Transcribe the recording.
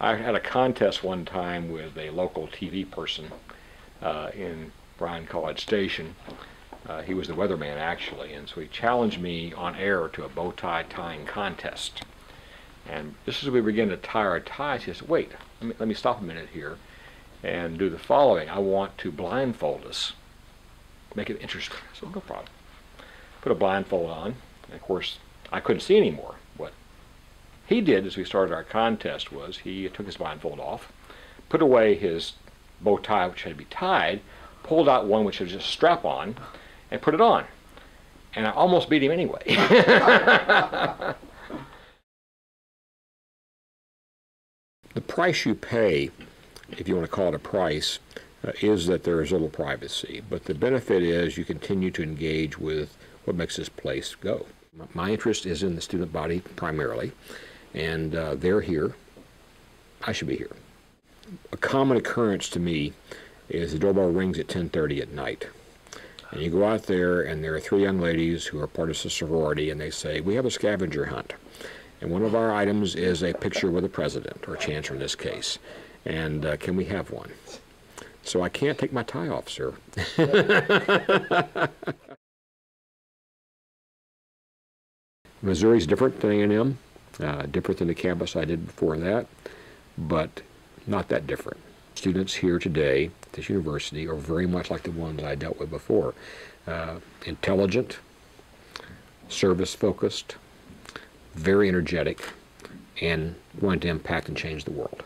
I had a contest one time with a local TV person uh, in Bryan College Station. Uh, he was the weatherman actually, and so he challenged me on air to a bow tie tying contest. And just as we began to tie our ties, he said, "Wait, let me, let me stop a minute here, and do the following. I want to blindfold us, make it interesting." So no problem. Put a blindfold on, and of course I couldn't see anymore. He did as we started our contest was he took his blindfold off, put away his bow tie which had to be tied, pulled out one which was just strap on, and put it on. And I almost beat him anyway. the price you pay, if you want to call it a price, uh, is that there is little privacy. But the benefit is you continue to engage with what makes this place go. My interest is in the student body primarily, and uh, they're here. I should be here. A common occurrence to me is the doorbell rings at 10:30 at night. And you go out there, and there are three young ladies who are part of the sorority, and they say, We have a scavenger hunt. And one of our items is a picture with the president, or chancellor in this case. And uh, can we have one? So I can't take my tie off, sir. Missouri's different than A&M, uh, different than the campus I did before that, but not that different. Students here today at this university are very much like the ones I dealt with before. Uh, intelligent, service-focused, very energetic, and want to impact and change the world.